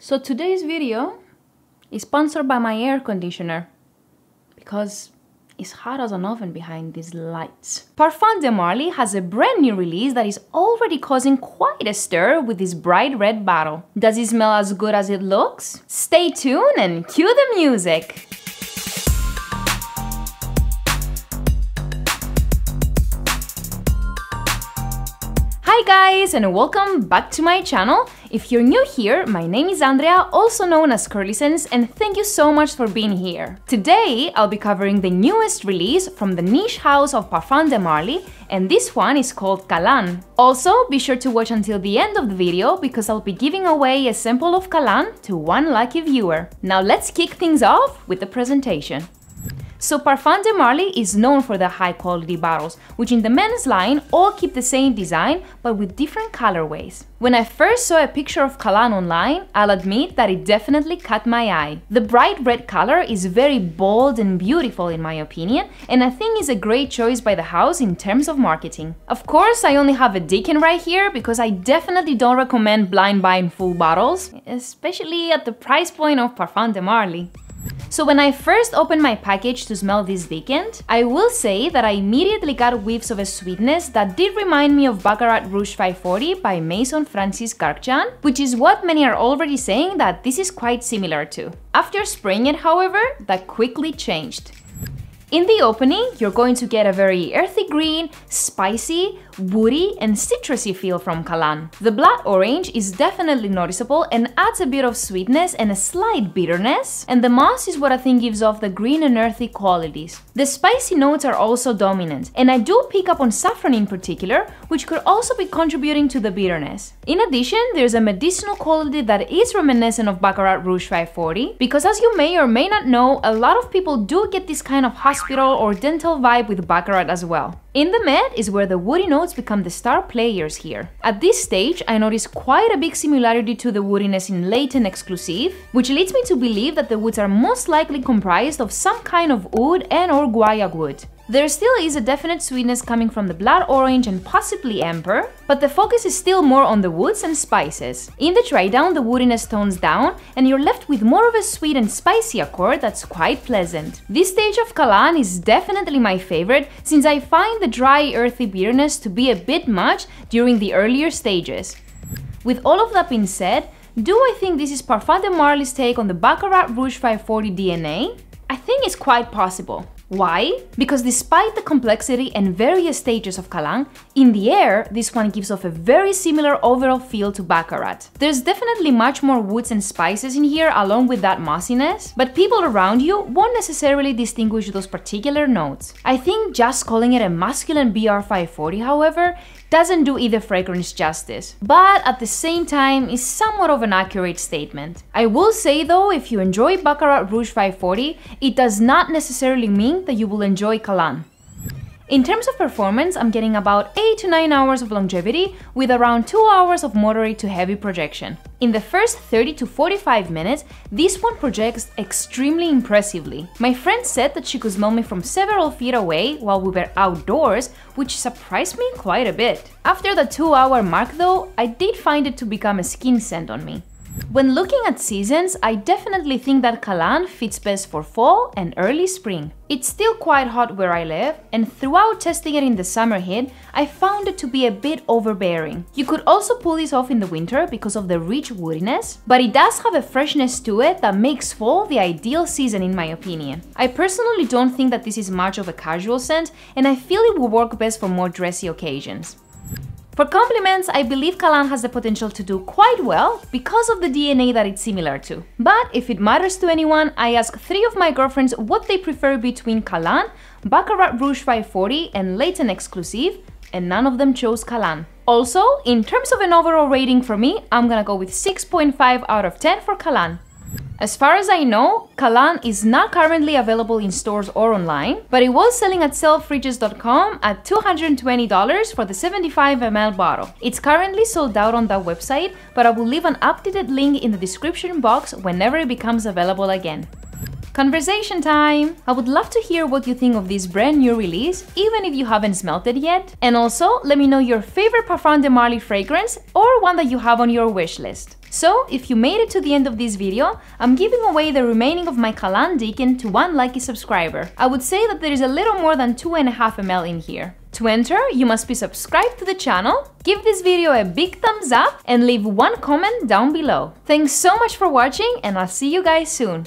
So today's video is sponsored by my air conditioner because it's hot as an oven behind these lights. Parfums de Marly has a brand new release that is already causing quite a stir with this bright red bottle. Does it smell as good as it looks? Stay tuned and cue the music! Hi guys and welcome back to my channel. If you're new here, my name is Andrea, also known as Curly Scents, and thank you so much for being here. Today, I'll be covering the newest release from the niche house of Parfums de Marly, and this one is called Kalan. Also, be sure to watch until the end of the video because I'll be giving away a sample of Kalan to one lucky viewer. Now let's kick things off with the presentation. So Parfums de Marly is known for the high quality bottles, which in the men's line all keep the same design but with different colorways. When I first saw a picture of Kalan online, I'll admit that it definitely caught my eye. The bright red color is very bold and beautiful in my opinion, and I think is a great choice by the house in terms of marketing. Of course, I only have a decant right here because I definitely don't recommend blind buying full bottles, especially at the price point of Parfums de Marly. So when I first opened my package to smell this decant, I will say that I immediately got whiffs of a sweetness that did remind me of Baccarat Rouge 540 by Maison Francis Kurkdjian, which is what many are already saying that this is quite similar to. After spraying it, however, that quickly changed. In the opening, you're going to get a very earthy green, spicy, woody, and citrusy feel from Kalan. The blood orange is definitely noticeable and adds a bit of sweetness and a slight bitterness, and the moss is what I think gives off the green and earthy qualities. The spicy notes are also dominant, and I do pick up on saffron in particular, which could also be contributing to the bitterness. In addition, there's a medicinal quality that is reminiscent of Baccarat Rouge 540, because as you may or may not know, a lot of people do get this kind of hospital or dental vibe with Baccarat as well. In the med is where the woody notes become the star players here. At this stage, I notice quite a big similarity to the woodiness in Layton Exclusif, which leads me to believe that the woods are most likely comprised of some kind of wood and or guaiac wood. There still is a definite sweetness coming from the blood orange and possibly amber, but the focus is still more on the woods and spices. In the dry down, the woodiness tones down, and you're left with more of a sweet and spicy accord that's quite pleasant. This stage of Kalan is definitely my favorite, since I find the dry, earthy bitterness to be a bit much during the earlier stages. With all of that being said, do I think this is Parfums de Marly's take on the Baccarat Rouge 540 DNA? I think it's quite possible. Why? Because despite the complexity and various stages of Kalan, in the air, this one gives off a very similar overall feel to Baccarat. There's definitely much more woods and spices in here along with that mossiness, but people around you won't necessarily distinguish those particular notes. I think just calling it a masculine BR540, however, doesn't do either fragrance justice, but at the same time is somewhat of an accurate statement. I will say though, if you enjoy Baccarat Rouge 540, it does not necessarily mean that you will enjoy Kalan. In terms of performance, I'm getting about 8 to 9 hours of longevity with around 2 hours of moderate to heavy projection. In the first 30 to 45 minutes, this one projects extremely impressively. My friend said that she could smell me from several feet away while we were outdoors, which surprised me quite a bit. After the 2 hour mark though, I did find it to become a skin scent on me. When looking at seasons, I definitely think that Kalan fits best for fall and early spring. It's still quite hot where I live, and throughout testing it in the summer heat, I found it to be a bit overbearing. You could also pull this off in the winter because of the rich woodiness, but it does have a freshness to it that makes fall the ideal season in my opinion. I personally don't think that this is much of a casual scent, and I feel it will work best for more dressy occasions. For compliments, I believe Kalan has the potential to do quite well because of the DNA that it's similar to. But if it matters to anyone, I asked three of my girlfriends what they prefer between Kalan, Baccarat Rouge 540 and Layton Exclusif, and none of them chose Kalan. Also, in terms of an overall rating for me, I'm gonna go with 6.5 out of 10 for Kalan. As far as I know, Kalan is not currently available in stores or online, but it was selling at selfridges.com at $220 for the 75ml bottle. It's currently sold out on that website, but I will leave an updated link in the description box whenever it becomes available again. Conversation time! I would love to hear what you think of this brand new release, even if you haven't smelled it yet. And also, let me know your favorite Parfums de Marly fragrance or one that you have on your wish list. So, if you made it to the end of this video, I'm giving away the remaining of my Kalan decant to one lucky subscriber. I would say that there is a little more than 2.5 ml in here. To enter, you must be subscribed to the channel, give this video a big thumbs up, and leave one comment down below. Thanks so much for watching, and I'll see you guys soon.